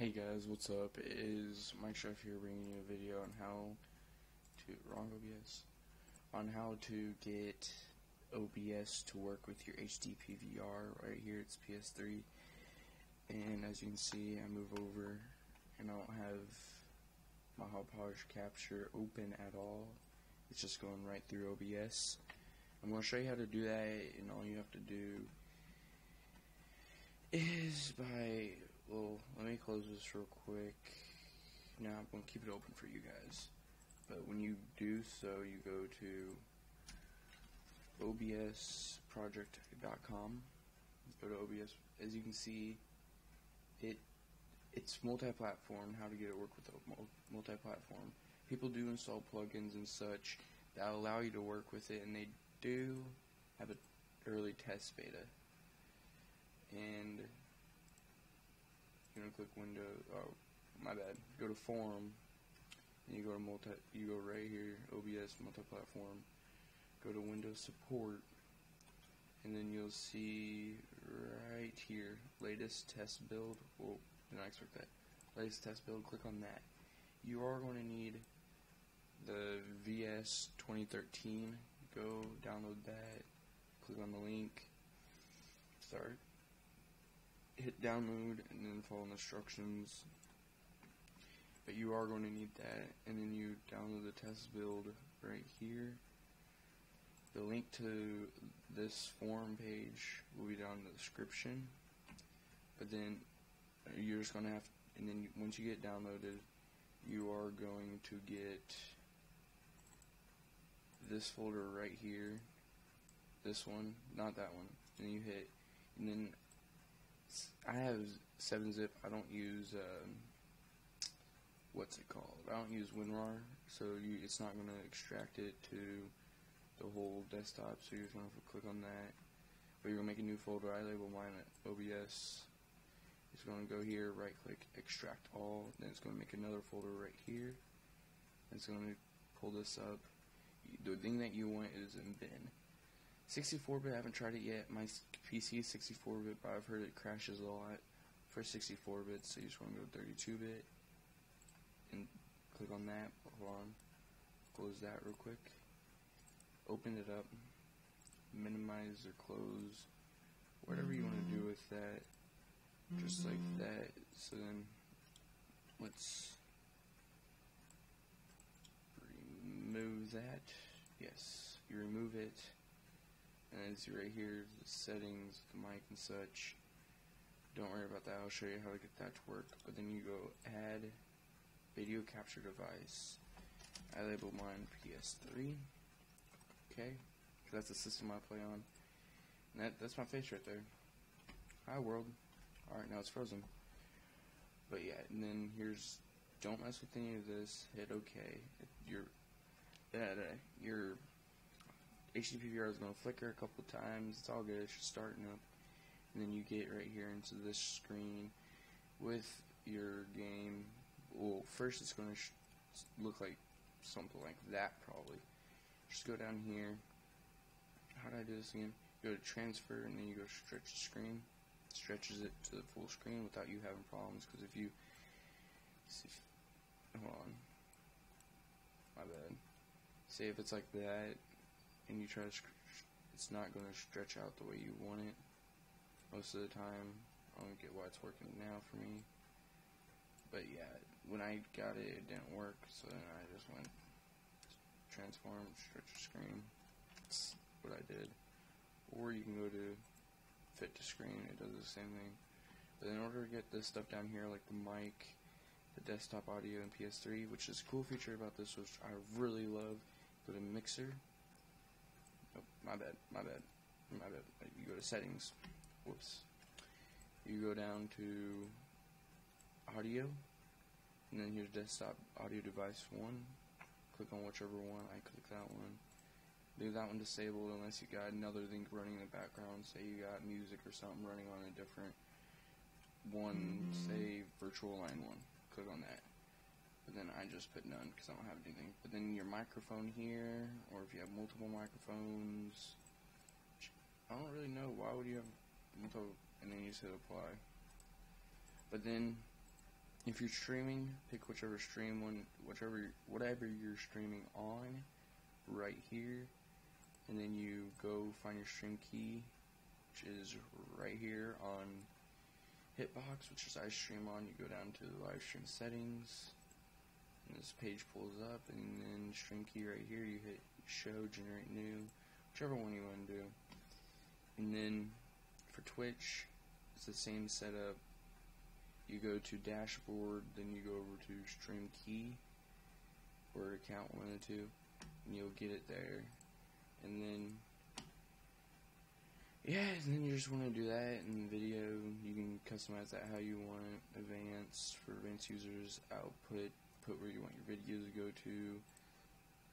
Hey guys, what's up? It is Mike Chef here bringing you a video on how to, wrong OBS, on how to get OBS to work with your HD PVR. Right here it's PS3 and as you can see I move over and I don't have my hot capture open at all. It's just going right through OBS. I'm going to show you how to do that and all you have to do is by well let me close this real quick. Now I'm going to keep it open for you guys. But when you do so you go to obsproject.com go to OBS as you can see it it's multi-platform how to get it work with a multi-platform. People do install plugins and such that allow you to work with it and they do have an early test beta. And click window oh my bad. Go to forum and you go to multi you go right here OBS multi-platform. Go to Windows support and then you'll see right here latest test build. Well did not expect that. Latest test build click on that. You are going to need the VS 2013 go download that. Click on the link. Start hit download and then follow instructions. But you are going to need that and then you download the test build right here. The link to this forum page will be down in the description. But then uh, you're just going to have and then once you get downloaded you are going to get this folder right here. This one not that one. And you hit and then I have 7-zip. I don't use um, what's it called? I don't use WinRAR, so you, it's not going to extract it to the whole desktop. So you're going to click on that. But you're going to make a new folder. I label mine at OBS. It's going to go here, right click, extract all. Then it's going to make another folder right here. It's going to pull this up. The thing that you want is in bin. 64-bit, I haven't tried it yet. My PC is 64-bit, but I've heard it crashes a lot for 64-bit, so you just want to go 32-bit and click on that. Hold on. Close that real quick. Open it up. Minimize or close. Whatever you want to do mm-hmm. with that. Just like mm-hmm. that. So then, let's remove that. Yes, you remove it and as you right here, the settings, the mic and such. Don't worry about that, I'll show you how to get that to work. But then you go add video capture device. I label mine PS3. Okay, that's the system I play on. And that, that's my face right there. Hi world. Alright, now it's frozen. But yeah, and then here's, don't mess with any of this, hit OK. Your, yeah, your PVR is going to flicker a couple times. It's all good. It's just starting up. And then you get right here into this screen with your game. Well, first it's going to look like something like that probably. Just go down here. How do I do this again? You Go to transfer and then you go stretch the screen. Stretches it to the full screen without you having problems. Because if you, see, hold on, my bad. Say if it's like that, and you try to, it's not going to stretch out the way you want it most of the time. I don't get why it's working now for me. But yeah, when I got it, it didn't work, so then I just went transform, stretch screen. That's what I did. Or you can go to fit to screen, it does the same thing. But in order to get this stuff down here, like the mic, the desktop audio, and PS3, which is a cool feature about this, which I really love, go to Mixer, my bad, my bad, my bad. You go to settings. Whoops. You go down to audio, and then here's desktop audio device one. Click on whichever one. I click that one. Leave that one disabled unless you got another thing running in the background. Say you got music or something running on a different one, mm -hmm. say virtual line one. Click on that I just put none because I don't have anything. But then your microphone here, or if you have multiple microphones, I don't really know why would you have multiple, and then you just hit apply. But then if you're streaming, pick whichever stream one, whichever whatever you're streaming on, right here, and then you go find your stream key, which is right here on Hitbox, which is I stream on. You go down to the live stream settings, this page pulls up, and then stream key right here. You hit show, generate new, whichever one you want to do, and then for Twitch, it's the same setup you go to dashboard, then you go over to stream key or account one the two, and you'll get it there. And then, yeah, and then you just want to do that in video. You can customize that how you want. Advanced for advanced users, output, put where you want your videos to go to.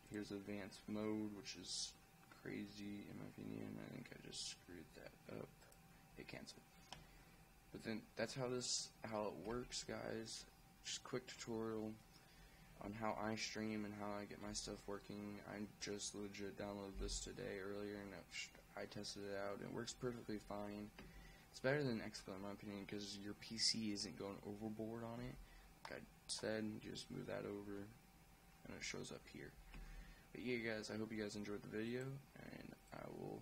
Here's advanced mode, which is crazy in my opinion. I think I just screwed that up. Hit cancel. But then that's how this how it works, guys. Just quick tutorial on how I stream and how I get my stuff working. I just legit downloaded this today earlier and I tested it out. It works perfectly fine. It's better than XSplit in my opinion because your PC isn't going overboard on it. I said, just move that over and it shows up here. But yeah, guys, I hope you guys enjoyed the video and I will